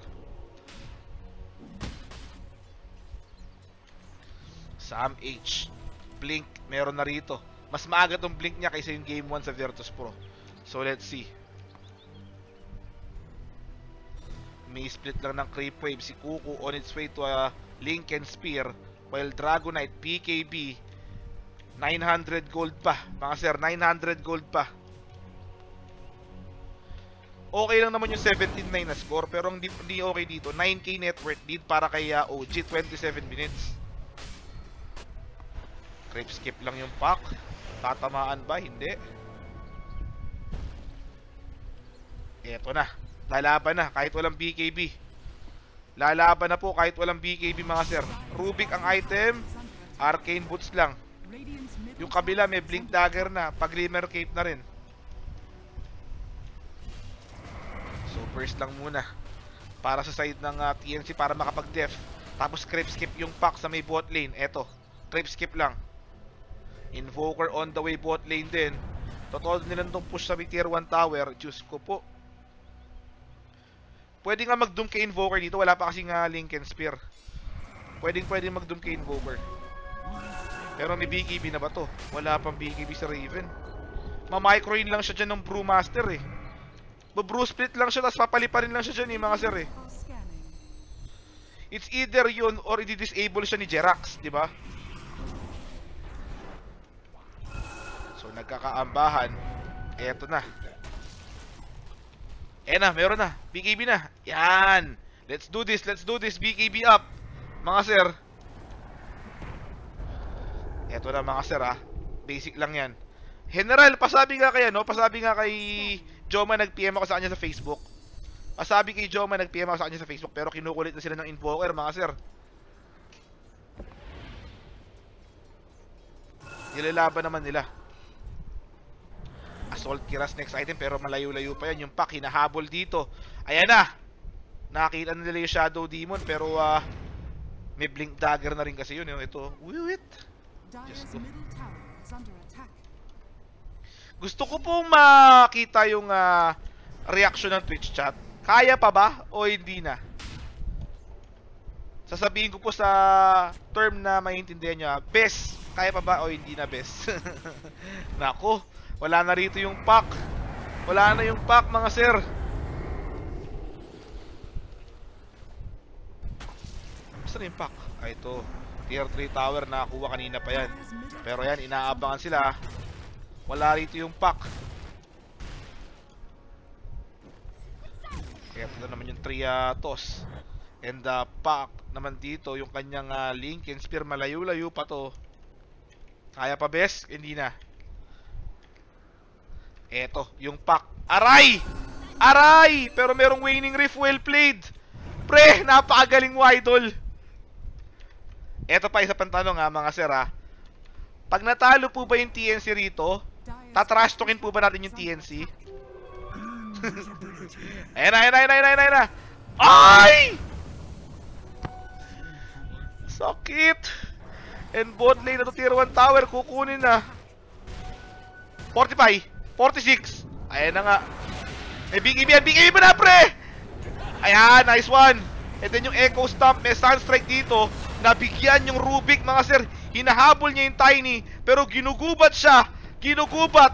Sam H. Blink, meron na rito. Mas maaga tong blink niya kaysa yung game 1 sa Virtus Pro. So let's see. May split lang ng Creep Wave si Kuku on its way to a Lincoln Spear while Dragonite PKB 900 gold pa. Mga sir, 900 gold pa. Okay lang naman yung 17-9 na score pero ang di, di okay dito 9k net worth lead para kay uh, OG 27 minutes. Creep skip lang yung pack. Tatamaan ba? Hindi. Eto na. Lalaban na kahit walang BKB. Lalaban na po kahit walang BKB mga sir. Rubik ang item. Arcane boots lang. Yung kabila may blink dagger na. Pag glimmer cape na rin. First lang muna. Para sa side ng ah, TNC para makapag-def. Tapos creep skip yung pack sa may bot lane. Eto. Creep skip lang. Invoker on the way bot lane din. Totoo nilang tong push sa may tier 1 tower. Diyos ko po. Pwede nga mag-doom kay Invoker dito. Wala pa kasi nga Lincoln Spear. Pwedeng pwede mag-doom kay Invoker. Pero may BKB na ba to? Wala pang BKB sa Raven. Ma-microin lang siya dyan ng Brewmaster eh. Ba-brew split lang siya, tapos papaliparin lang siya dyan eh, mga sir eh. It's either yun or i-disable siya ni Jerax, di ba? So, nagkakaambahan. Eto na. Eh na, meron na. BKB na. Yan. Let's do this, let's do this. BKB up. Mga sir. Eto na mga sir ah. Basic lang yan. General, pasabi nga kay ano, pasabi nga kay Joma nag-PM ako sa kanya sa Facebook. Pasabi kay Joma nag-PM ako sa kanya sa Facebook pero kinukulit na sila ng invoker mga sir. Nilalaban naman nila. Assault Kiras next item pero malayo-layo pa yan. Yung pack hinahabol dito. Ayan na! Nakita na nila yung Shadow Demon pero ah may Blink Dagger na rin kasi yun. Yung ito. Wiwit! Dyer's go. middle tower is under attack. Gusto ko pong makita yung ah, reaction ng Twitch chat. Kaya pa ba o hindi na? Sasabihin ko po sa term na maintindihan nyo, ah, best, kaya pa ba o hindi na best? Nako, wala na rito yung pack. Wala na yung pack mga sir. Saan yung pack? Ah, ito. Tier 3 tower, nakakuha kanina pa yan. Pero yan, inaabangan sila. Wala rito yung pack. Ito naman yung Triatos. And the pack naman dito, yung kanyang uh, Lincoln Spear, malayo-layo pa to. Kaya pa bes? Hindi na. Eto, yung pack. Aray! Aray! Pero merong waning riff, well played. Pre, napakagaling mo, idol. Eto pa isa pang tanong ha, mga sir ha. Pag natalo po ba yung TNC rito, Talkin po ba natin yung TNC? Ayan na, ayan na, ayan na, ayan na, ayan na. Ay! Sakit! And bot lane na to tier 1 tower, kukunin na. 45, 46. Ayan na nga. May BKB yan, BKB ba na pre? Ayan, nice one. And then yung Echo Stomp, may Sunstrike dito. Nabigyan yung Rubik, mga sir. Hinahabol niya yung Tiny, pero ginugubat siya. Ginugubat.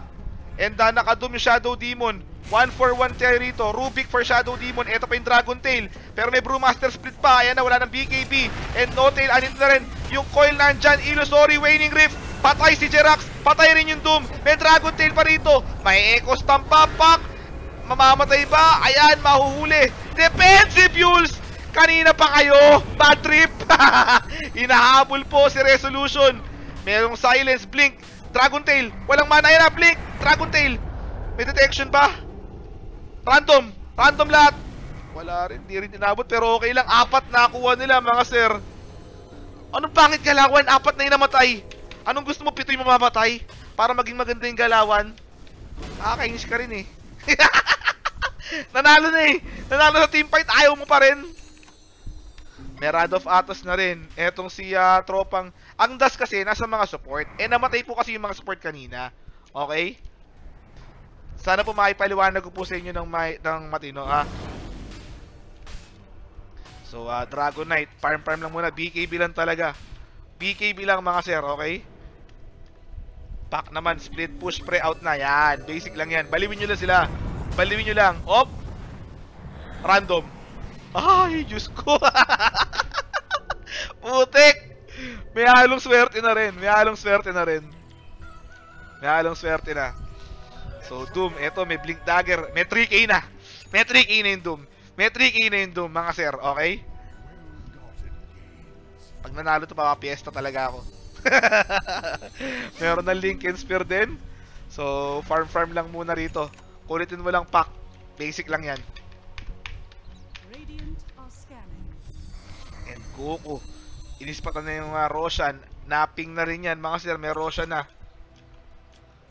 And uh, nakadum yung Shadow Demon. 1 for 1 tayo rito. Rubik for Shadow Demon. Ito pa yung Dragon Tail. Pero may Brewmaster Split pa. Ayan na, wala ng BKB. And No Tail, anin na rin. Yung Coil nandyan. Illusory, Waning Rift. Patay si Jerax. Patay rin yung Doom. May Dragon Tail pa rito. May Echo Stomp pa. Mamamatay ba? Ayan, mahuhuli. Defensive Fuels! Kanina pa kayo! Bad trip! Hinahabol po si Resolution. Merong Silence, Blink, Dragon Tail. Walang mana yan na, Blink, Dragon Tail. May detection ba? Random. Random lahat. Wala rin, di rin inabot pero okay lang. Apat na kuha nila mga sir. Anong pangit galawan? Apat na yung namatay. Anong gusto mo pito yung mamamatay? Para maging maganda yung galawan? Nakakainis ka rin eh. Nanalo na eh. Nanalo sa team fight. Ayaw mo pa rin. May Rad of Atos na rin. Etong si ah, tropang... Ang das kasi nasa mga support. Eh namatay po kasi yung mga support kanina. Okay? Sana po maipaliwanag ko po sa inyo ng, may, ng matino. Ah. So, ah, Dragon Knight. Farm farm lang muna. BKB lang talaga. BKB lang mga sir, okay? Pack naman, split push pre out na. Yan, basic lang yan. Baliwin nyo lang sila. Baliwin nyo lang. Op! Random. Ay, Diyos ko. Putik! May halong swerte na rin. May halong swerte na rin. May halong swerte na. So, Doom, eto, may Blink Dagger. May 3K na. May 3K na yung Doom. May 3K na yung Doom, mga sir. Okay? Pag nanalo to, papapiesta talaga ako. Meron ng Lincoln Spear din. So, farm-farm lang muna rito. Kulitin mo lang pack. Basic lang yan. Goku. Inispatan na yung uh, Roshan. Napping na rin yan, mga sir. May Roshan na.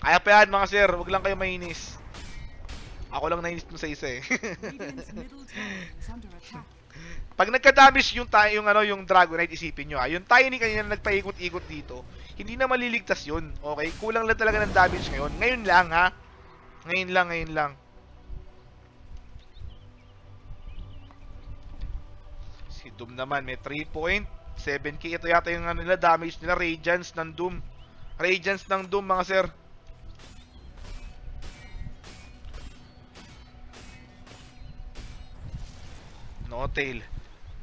Kaya pa yan, mga sir. Huwag lang kayo mainis. Ako lang nainis mo sa isa eh. Pag nagka-damage yung tayo yung ano yung Dragonite isipin nyo ah. Yung Tiny kanina na nagpaikot-ikot dito, hindi na maliligtas yun. Okay? Kulang lang talaga ng damage ngayon. Ngayon lang ha. Ngayon lang, ngayon lang. Si Doom naman may 3.7k. Ito yata yung ano nila damage nila Radiance ng Doom. Radiance ng Doom mga sir. No tail.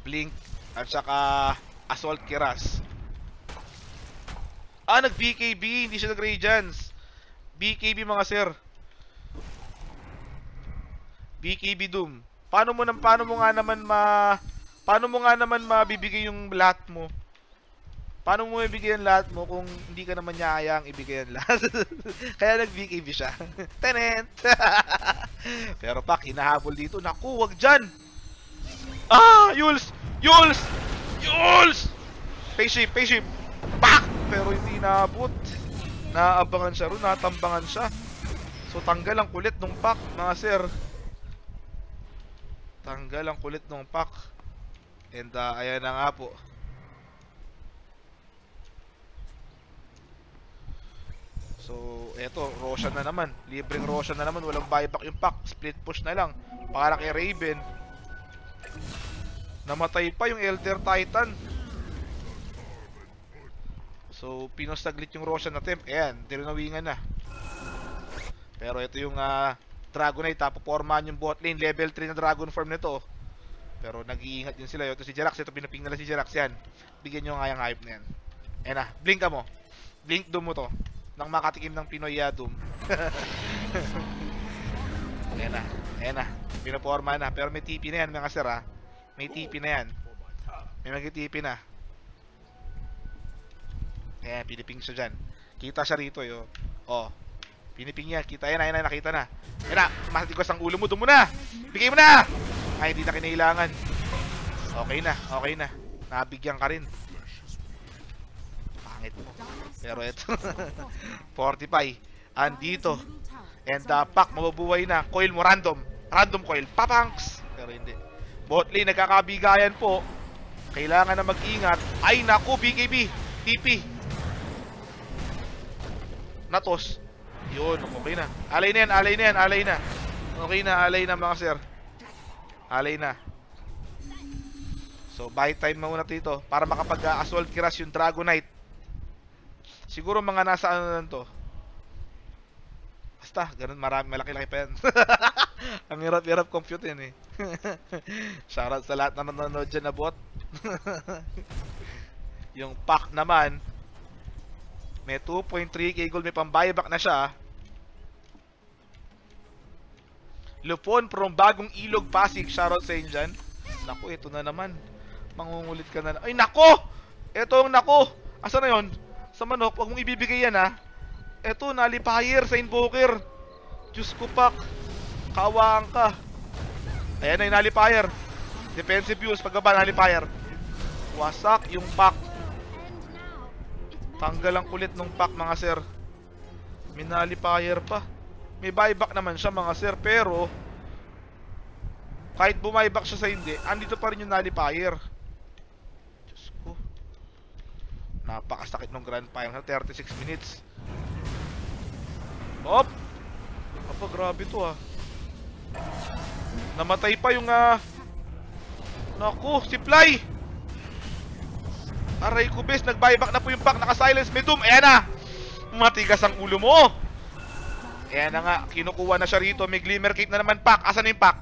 Blink at saka Assault Kiras. Ah, nag BKB, hindi siya nag Radiance. BKB mga sir. BKB Doom. Paano mo nang paano mo nga naman ma paano mo nga naman mabibigay yung lahat mo? Paano mo ibigay ang lahat mo kung hindi ka naman niya hayang ibigay ang lahat? Kaya nag-BKB siya. Tenent! Pero pak, hinahabol dito. Naku, wag dyan! Ah! Yules! Yules! Yules! Spaceship! Spaceship! Pak! Pero hindi naabot. Naabangan siya ron, natambangan siya. So tanggal ang kulit nung pack, mga sir. Tanggal ang kulit nung pack. And uh, ayan na nga po. So, eto, Roshan na naman. Libreng Roshan na naman. Walang buyback yung pack. Split push na lang. Para kay Raven. Namatay pa yung Elder Titan. So, pinostaglit yung Roshan attempt. Ayan, dinawingan na. Pero ito yung uh, Dragonite. Tapopormahan yung bot lane. Level 3 na Dragon form nito. Pero nag-iingat din sila. Ito si Jerax. Ito pinaping nila si Jerax yan. Bigyan nyo nga yung hype na yan. Ayan na. Blink mo. Blink doom mo to. Nang makatikim ng Pinoy ya doom. Ayan na. Ayan na. Pinaporma na. Pero may TP na yan mga sir ha. May TP na yan. May mag-TP na. Ayan, piniping siya dyan. Kita siya rito, yo. Oh. Piniping niya. Kita yan, ayan na, nakita na. Ayan na, matigos ang ulo mo. Doon mo na! Bigay mo na! Ay, hindi na kinailangan. Okay na, okay na. Nabigyan ka rin. Pangit mo. Pero ito. 45. Andito. And uh, pack, mabubuhay na. Coil mo, random. Random coil. Papanks! Pero hindi. Bot lane, nagkakabigayan po. Kailangan na mag-ingat. Ay, naku, BKB. TP. Natos. Yun, okay na. Alay na yan, alay na yan, alay na. Okay na, alay na mga sir. Alay na. So, buy time muna dito para makapag-assault kiras yung Dragonite. Siguro mga nasa ano lang to. Basta, ganun marami, malaki-laki pa yan. Ang hirap-hirap compute yan eh. Shoutout sa lahat na nanonood dyan na bot. yung pack naman, may 2.3k gold, may pang-buyback na siya. Lupon from bagong ilog Pasig, shoutout sa inyo. Naku, ito na naman. Mangungulit ka na. Ay, nako! Ito ang nako! Asa na yon? Sa manok, huwag mong ibibigay yan ha. Ito, nalipire sa invoker. Diyos ko pak. Kaawaan ka. Ayan na yung nalipire. Defensive use, pagbaba nalipire. Wasak yung pack. Tanggal ang kulit ng pack mga sir. May nalipire pa. May buyback naman siya mga sir, pero kahit bumuyback siya sa hindi, andito pa rin yung nullifier. Diyos ko. Napakasakit ng Grand Final 36 minutes. Op! Apa, grabe to ah. Namatay pa yung ah... Naku, si Fly! Aray ko, bes. Nag-buyback na po yung pack. Naka-silence. May doom. Ayan na. Matigas ang ulo mo. Ayan na nga. Kinukuha na siya rito. May glimmer cape na naman pack. Asan yung pack?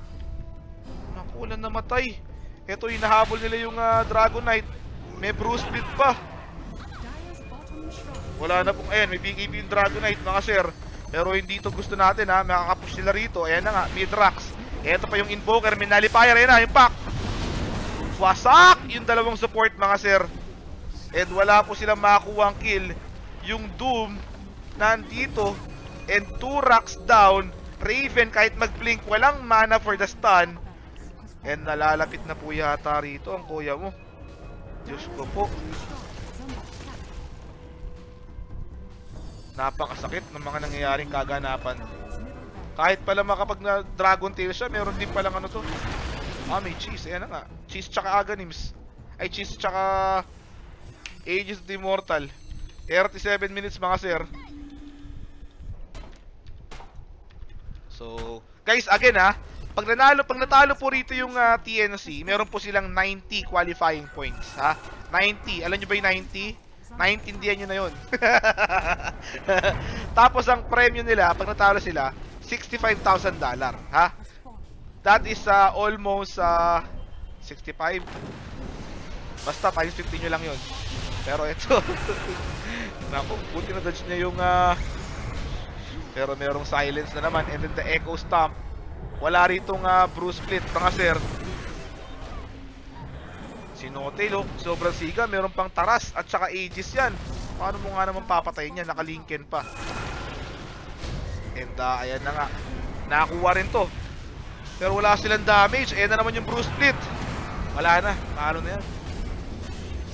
Naku, wala namatay. Ito, hinahabol nila yung ah, Dragon Knight. May Bruce Split pa. Wala na pong, ayan, may BKB yung Dragon Knight, mga sir. Pero hindi to gusto natin ha, makakapush sila rito. Ayan na nga, Midrax. Ito pa yung Invoker, may Nullifier, ayan na, yung pack. Wasak yung dalawang support, mga sir. And wala po silang makakuha ang kill. Yung Doom, nandito. And two racks down. Raven, kahit mag-blink, walang mana for the stun. And nalalapit na po yata rito ang kuya mo. Diyos ko po. Napakasakit ng mga nangyayaring kaganapan. Kahit pala makapag na Dragon Tail siya, meron din palang ano to. Ah, may cheese. Ayan nga. Cheese tsaka Aganims. Ay, cheese tsaka Aegis of the Immortal. 37 minutes mga sir. So, guys, again ha, pag nanalo, pag natalo po rito yung ah, TNC, meron po silang 90 qualifying points, ha? 90. Alam nyo ba yung 90? Naintindihan nyo na yun. Tapos ang premium nila, pag natalo sila, $65,000 dollar, ha? That is uh, almost uh, 65. Basta times 50 nyo lang yun. Pero ito, naku, buti na dodge niya yung uh, pero merong silence na naman and then the echo stomp. Wala ritong uh, Bruce Split, mga sir. Si Notel, oh, sobrang siga, meron pang taras at saka Aegis yan. Paano mo nga naman papatayin yan? Nakalinken pa. And uh, ayan na nga. Nakakuha rin to. Pero wala silang damage. Ayan na naman yung Bruce Split. Wala na. Paano na yan?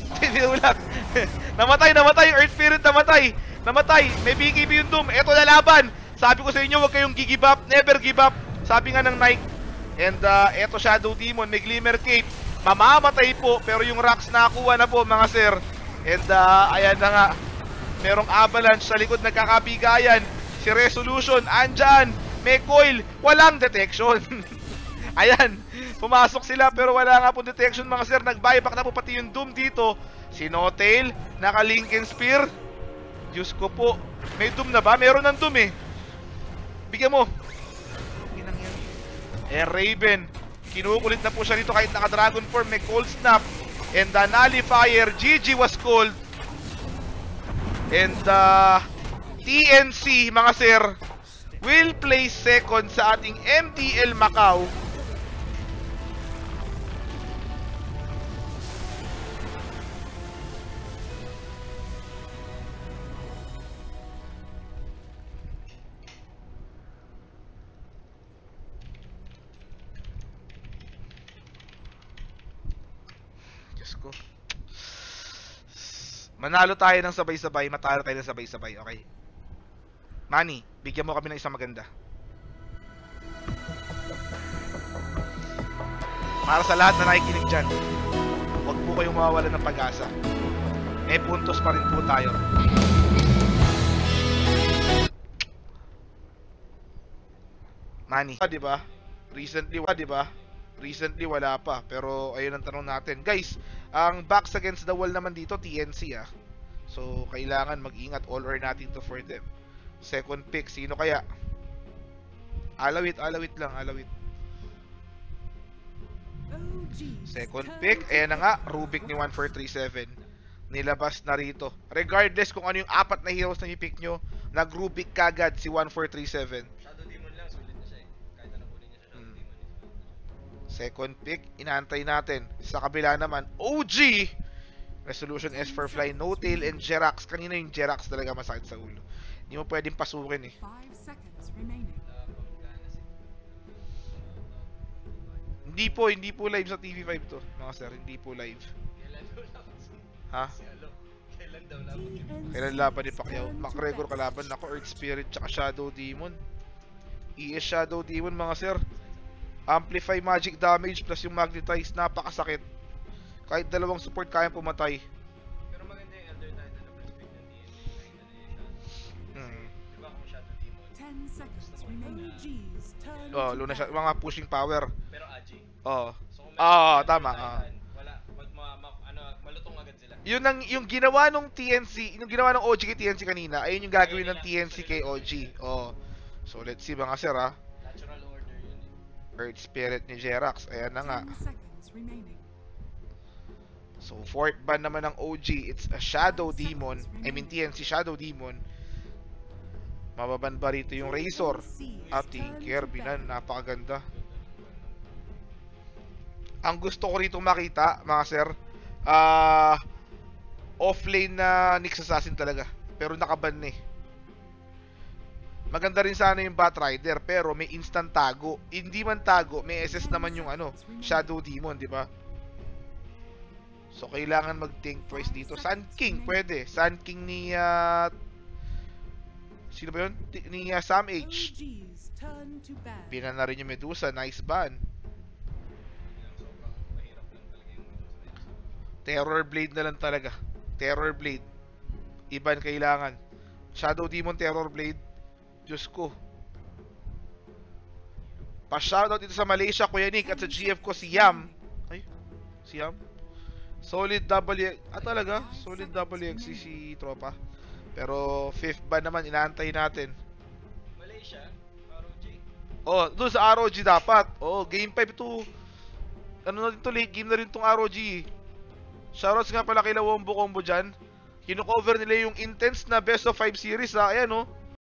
Hindi ulat. namatay, namatay. Earth Spirit namatay. Namatay. May BKB yung Doom. Ito na laban. Sabi ko sa inyo, huwag kayong give up. Never give up. Sabi nga ng Nike. And uh, eto Shadow Demon. May Glimmer Cape. Mamamatay po. Pero yung rocks nakuha na po mga sir. And uh, ayan na nga. Merong avalanche sa likod nagkakabigayan. Si Resolution, andyan. May coil. Walang detection. Ayan, pumasok sila pero wala nga po detection mga sir. Nag-buyback na po pati yung Doom dito. Si Notail, naka Lincoln Spear. Diyos ko po. May Doom na ba? Meron ng Doom eh. Bigyan mo. Inang yan. Eh, Raven. Kinukulit na po siya dito kahit naka Dragon Form. May Cold Snap. And the Nullifier. GG was cold. And uh, TNC mga sir will place second sa ating MTL Macau. Ko. Manalo tayo ng sabay-sabay, matalo tayo ng sabay-sabay, okay? Manny, bigyan mo kami ng isang maganda. Para sa lahat na nakikinig dyan, huwag po kayong mawawala ng pag-asa. May puntos pa rin po tayo. Manny, ah, di ba? Recently, ah, di ba? Recently wala pa, pero ayun ang tanong natin. Guys, ang backs against the wall naman dito TNC ah. So kailangan mag-ingat all or nothing to for them. Second pick, sino kaya? Alawit, alawit lang, alawit. Second pick, ayan na nga, Rubik ni 1437. Nilabas na rito. Regardless kung ano yung apat na heroes na i-pick nyo, nag-Rubik kagad si 1437. Shadow Demon lang, sulit na siya eh. Kahit ano kunin niya sa Shadow Hmm. Demon. is sulit na siya. Second pick, inaantay natin. Sa kabila naman, OG! Resolution S for Fly, No Tail, and Jerax. Kanina yung Jerax talaga masakit sa ulo. Hindi mo pwedeng pasukin eh. Hindi po, hindi po live sa TV5 to. Mga sir, hindi po live. Ha? Kailan daw laban si Kailan laban ni Pacquiao? McGregor kalaban ako, Earth Spirit, tsaka Shadow Demon. ES Shadow Demon mga sir. Amplify magic damage plus yung magnetize, napakasakit. Kahit dalawang support kaya pumatay. Pero maganda yung Elder Titan na perspective ng Shadow. Hmm. Di ba kung Shadow Demon? Ten seconds remaining. OG's turn Oh, luna siya, mga pushing power. Pero Agi. Oh. So kung Ah, meron tama, Titan, Wala. Mag ma, ma, ano, malutong agad sila. Yun ang, yung ginawa nung TNC, yung ginawa ng OG kay TNC kanina, ayun yung gagawin ng TNC kay OG. Oh. So, let's see mga sir ha. Earth Spirit ni Jerax. Ayan na nga. 10 seconds remaining. So, fourth ban naman ng OG. It's a Shadow Demon. I mean, TNC Shadow Demon. Mababan ba rito yung Razor? At yung Kirby na, napakaganda. Ang gusto ko rito makita, mga sir, ah, offlane na Nyx Assassin talaga. Pero nakaban na eh. Maganda rin sana yung Batrider, pero may instant tago. Hindi man tago, may SS naman yung ano, Shadow Demon, di ba? So, kailangan mag-think twice dito. Sun King, pwede. Sun King ni, ah, sino ba yun? Ni ah, Sam H. Bina na rin yung Medusa, nice ban. Terror Blade na lang talaga. Terror Blade. Iban kailangan. Shadow Demon Terror Blade. Diyos ko. Pa-shoutout dito sa Malaysia, Kuya Nick, at sa GF ko si Yam. Ay, si Yam? Solid W... Ah, talaga? Solid WXC si Tropa. Pero fifth ban naman, inaantay natin. Malaysia, ROG. Oh, doon sa ROG dapat. Oh, game 5 to. Ano na rin to, late game na rin tong ROG. Shoutouts nga pala kay Lawombo Combo dyan. Kino-cover nila yung intense na best of 5 series ha. Ayan oh.